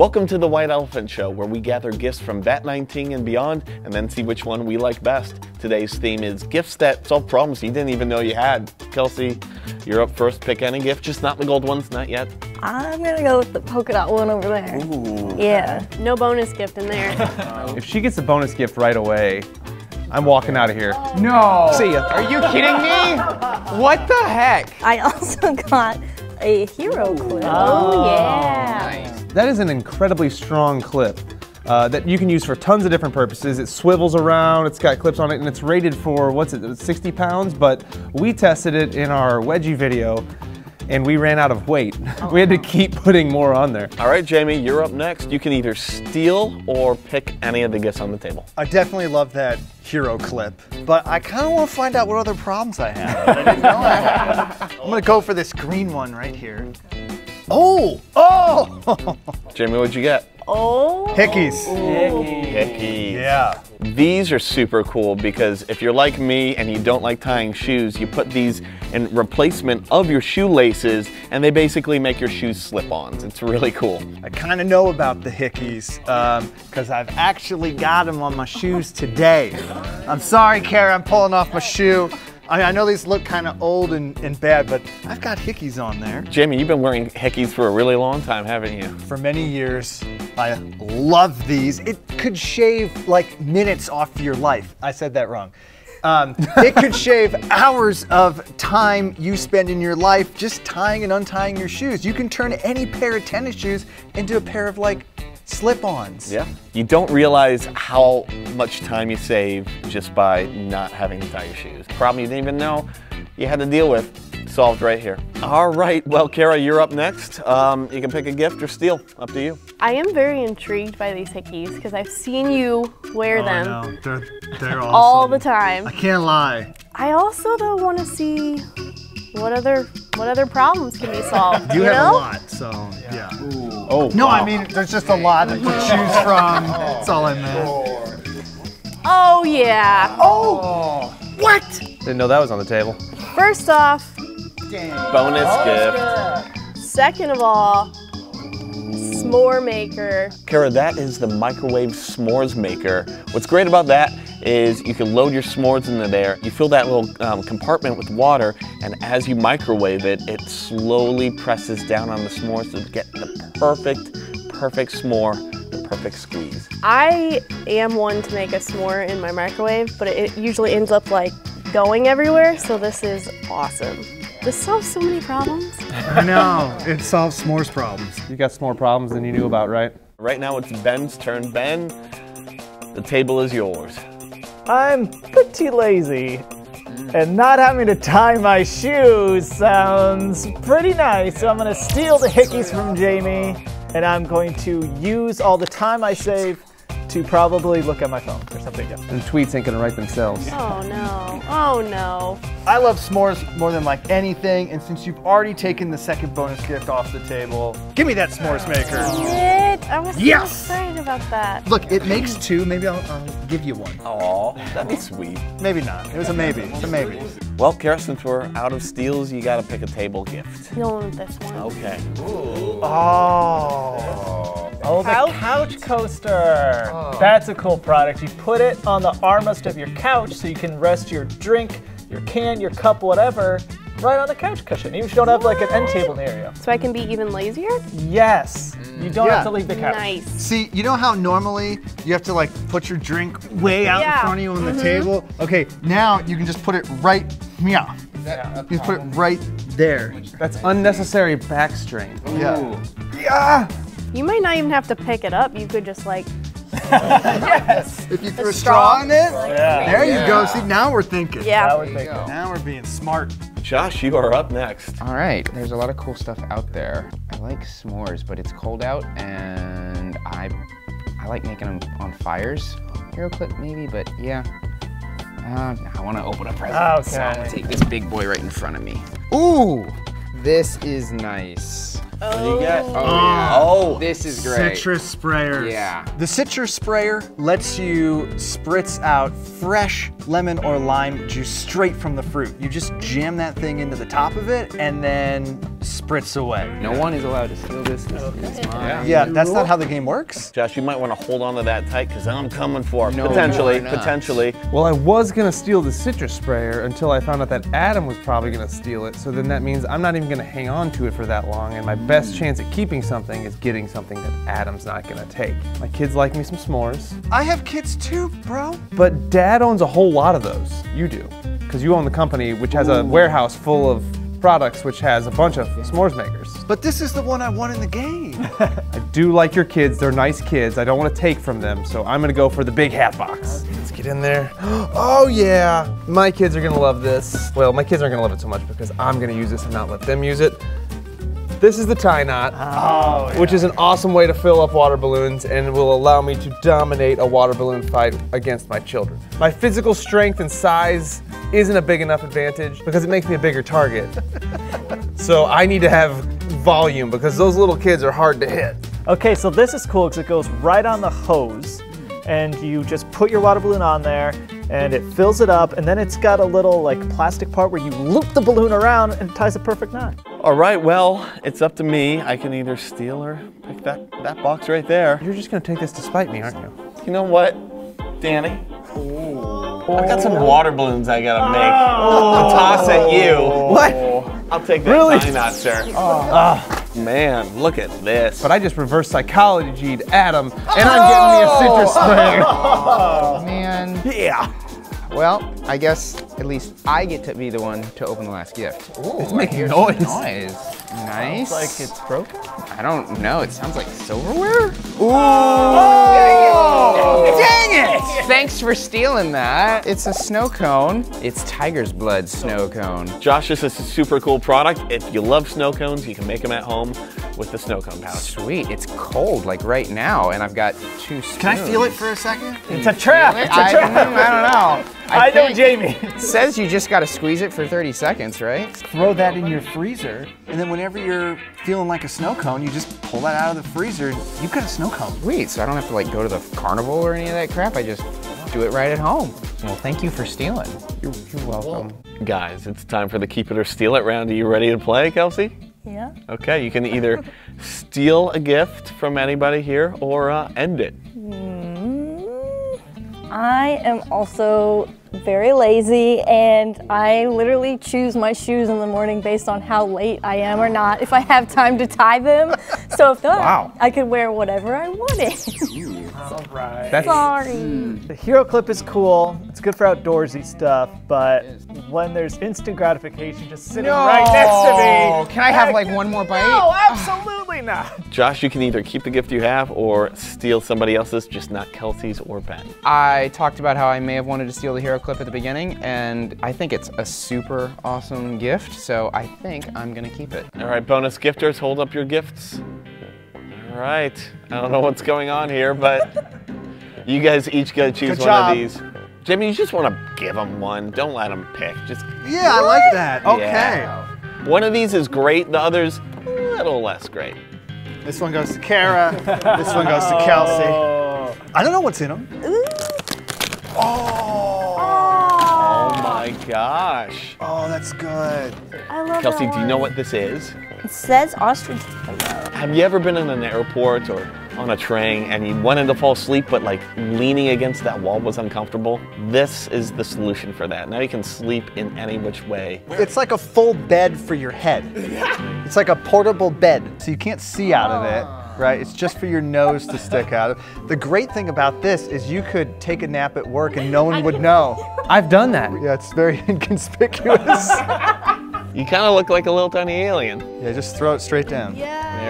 Welcome to the White Elephant Show, where we gather gifts from VAT19 and beyond and then see which one we like best. Today's theme is gifts that solve problems you didn't even know you had. Kelsey, you're up first. Pick any gift, just not the gold ones, not yet. I'm gonna go with the polka dot one over there. Ooh. Yeah. No bonus gift in there. If she gets a bonus gift right away, I'm walking out of here. No. See ya. Are you kidding me? What the heck? I also got a hero clip. oh, oh yeah. That is an incredibly strong clip uh, that you can use for tons of different purposes. It swivels around, it's got clips on it, and it's rated for, what's it, 60 pounds? But we tested it in our wedgie video, and we ran out of weight. we had to keep putting more on there. All right, Jamie, you're up next. You can either steal or pick any of the gifts on the table. I definitely love that hero clip, but I kind of want to find out what other problems I have. that know I had. I'm gonna go for this green one right here. Oh, oh, Jamie, what'd you get? Oh. Hickies. Hickies. Yeah. These are super cool because if you're like me and you don't like tying shoes, you put these in replacement of your shoelaces and they basically make your shoes slip-ons. It's really cool. I kind of know about the Hickies um, because I've actually got them on my shoes today. I'm sorry, Kara, I'm pulling off my shoe. I, I know these look kind of old and, and bad, but I've got Hickies on there. Jamie, you've been wearing Hickies for a really long time, haven't you? For many years, I love these. It could shave like minutes off your life. I said that wrong. Um, it could shave hours of time you spend in your life just tying and untying your shoes. You can turn any pair of tennis shoes into a pair of like slip-ons. Yeah. You don't realize how much time you save just by not having to tie your shoes. Problem you didn't even know you had to deal with. Solved right here. All right, well, Kara, you're up next. Um, you can pick a gift or steal. Up to you. I am very intrigued by these Hickies because I've seen you wear them Oh, they're, they're awesome. all the time. I can't lie. I also though want to see what other what other problems can be solved. You, You, have know? a lot, so yeah. Oh, No, I mean there's just a lot to choose from. That's all I meant. Oh yeah. Oh, what? Didn't know that was on the table. First off, Bonus gift. second of all, s'more maker. Kara, that is the microwave s'mores maker. What's great about that is you can load your s'mores into there. You fill that little um, compartment with water, and as you microwave it, it slowly presses down on the s'mores to get the perfect, perfect s'more, the perfect squeeze. I am one to make a s'more in my microwave, but it usually ends up like going everywhere, so this is awesome. This solves so many problems. I know. It solves s'mores problems. You got some more problems than you knew about, right? Right now it's Ben's turn. Ben, the table is yours. I'm pretty lazy. And not having to tie my shoes sounds pretty nice. So I'm gonna steal the Hickies from Jamie and I'm going to use all the time I save to probably look at my phone or something different. And tweets ain't gonna write themselves. Oh no. Oh no. I love s'mores more than like anything, and since you've already taken the second bonus gift off the table, give me that s'mores maker. Oh, shit. I was so Yes! excited about that. Look, it makes two. Maybe I'll, I'll give you one. Aw, that'd be sweet. Maybe not. It was a maybe. It's a maybe. Well, Kara, since we're out of steals, you gotta pick a table gift. No one with this one. Okay. Oh. Oh, the couch, coaster. Oh. That's a cool product. You put it on the armrest of your couch so you can rest your drink, your can, your cup, whatever, right on the couch cushion. Even if you don't have like an end table near you. So I can be even lazier? Yes. You don't Yeah. have to leave the couch. Nice. See, you know how normally you have to like put your drink way out Yeah. in front of you on the mm-hmm. table? Okay, now you can just put it right, yeah. You put it right there. That's unnecessary back strain. Yeah. Yeah. You might not even have to pick it up. You could just like yes. If you threw a straw in it, there you go. See, now we're thinking. yeah. I would think. Now we're being smart. Josh, you are up next. All right, there's a lot of cool stuff out there. I like s'mores, but it's cold out, and I I like making them on fires. Hero clip maybe, but yeah. Uh, I want to open a present, so I'm gonna take this big boy right in front of me. Ooh, this is nice. What do you get? Oh, oh yeah. Oh. oh, This is great. Citrus sprayers. Yeah. The citrus sprayer lets you spritz out fresh lemon or lime juice straight from the fruit. You just jam that thing into the top of it, and then spritz away. No one is allowed to steal this. It's, it's mine. Yeah, that's not how the game works. Josh, you might want to hold on to that tight because I'm coming for it. No, potentially, you potentially. Well, I was gonna steal the citrus sprayer until I found out that Adam was probably gonna steal it. So then that means I'm not even gonna hang on to it for that long. And my best chance at keeping something is getting something that Adam's not gonna take. My kids like me some s'mores, I have kids too, bro. but Dad owns a whole lot of those. You do, because you own the company, which has a warehouse full of products, which has a bunch of s'mores makers. But this is the one I won in the game. I do like your kids. They're nice kids. I don't want to take from them, so I'm gonna go for the big hat box. Let's get in there. Oh yeah, my kids are gonna love this. Well, my kids aren't gonna love it so much because I'm gonna use this and not let them use it. This is the tie knot, oh, which is an awesome way to fill up water balloons and will allow me to dominate a water balloon fight against my children. My physical strength and size isn't a big enough advantage because it makes me a bigger target. so I need to have volume because those little kids are hard to hit. Okay, so this is cool because it goes right on the hose, and you just put your water balloon on there, and it fills it up, and then it's got a little like plastic part where you loop the balloon around and it ties a perfect knot. All right, well, it's up to me. I can either steal or pick that, that box right there. You're just gonna take this to spite me, aren't you? You know what, Danny? I've got some water balloons I gotta make. I'll toss at you. What? I'll take that Really? tie knot, sir. Ah, Man, look at this. But I just reverse psychology'd Adam, and I'm getting me a citrus sprayer. Oh, man. yeah. Well, I guess at least I get to be the one to open the last gift. It's making noise. some noise. Nice. Like it's broken. I don't know. It sounds like silverware. Oh, oh! Dang it! Thanks for stealing that. It's a snow cone. It's tiger's blood snow cone. Josh, this is a super cool product. If you love snow cones, you can make them at home with the snow cone pouch. Sweet. It's cold like right now, and I've got two spoons. Can I feel it for a second? It's a trap. It's a I, trap. mm, I don't know. I, know think Jamie. It says you just got to squeeze it for 30 seconds, right? Throw that in your freezer, and then whenever you're feeling like a snow cone, you just pull that out of the freezer. You've got a snow cone. Sweet. So I don't have to like go to the carnival or any of that crap. I just do it right at home. Well, thank you for stealing. You're, you're welcome. Guys, it's time for the keep it or steal it round. Are you ready to play, Kelsey? Yeah. Okay, you can either steal a gift from anybody here or uh, end it. I am also very lazy and I literally choose my shoes in the morning based on how late I am or not, if I have time to tie them. So if not, Wow. I could wear whatever I wanted. That's Sorry. Mm. The hero clip is cool. It's good for outdoorsy stuff, but when there's instant gratification just sitting right next to me. Can I have like one more bite? No, absolutely not. Josh, you can either keep the gift you have or steal somebody else's, just not Kelsey's or Ben. I talked about how I may have wanted to steal the hero clip at the beginning, and I think it's a super awesome gift, so I think I'm gonna keep it. All right, bonus gifters, hold up your gifts. All right, I don't know what's going on here, but you guys each gotta choose Good one job. of these. Jimmy, you just want to give them one. Don't let them pick. Just Yeah, I like that. Okay. Yeah. one of these is great. The other's a little less great. This one goes to Kara. this one goes to Kelsey. Oh. I don't know what's in them. Oh. oh my gosh. Oh, that's good. I love it. Kelsey, that do you know what this is? It says ostrich. Have you ever been in an airport or on a train and you wanted to fall asleep, but like leaning against that wall was uncomfortable? This is the solution for that. Now you can sleep in any which way. It's like a full bed for your head. It's like a portable bed, so you can't see out of it, right? It's just for your nose to stick out. The great thing about this is you could take a nap at work and no one would know. I've done that. Yeah, it's very inconspicuous. You kind of look like a little tiny alien. Yeah, just throw it straight down.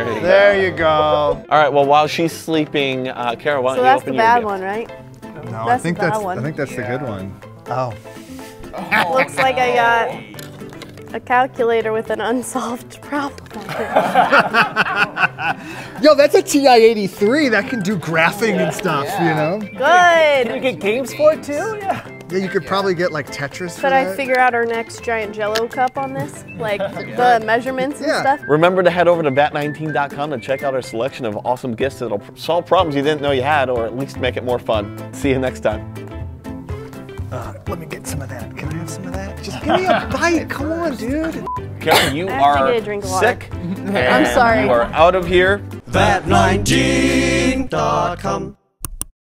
There you go. There you go. All right, well, while she's sleeping, uh, Kara, why So don't that's you the open your bad one, right? No, I think the bad that's one. I think that's the good one. Oh. Looks like I got a calculator with an unsolved problem. Yo, that's a TI-83 that can do graphing and stuff, you know? Good. Can you get games for it too? Yeah. Yeah, you could probably get like Tetris for Should I figure out our next giant jello cup on this? Like the measurements and Yeah. stuff? Remember to head over to Vat19.com to check out our selection of awesome gifts that'll solve problems you didn't know you had or at least make it more fun. See you next time. Uh, let me get some of that. Can I have some of that? Just give me a bite. Come on, dude. Karen, you I have to are get a drink of water. sick. I'm sorry. You are out of here. Vat19.com.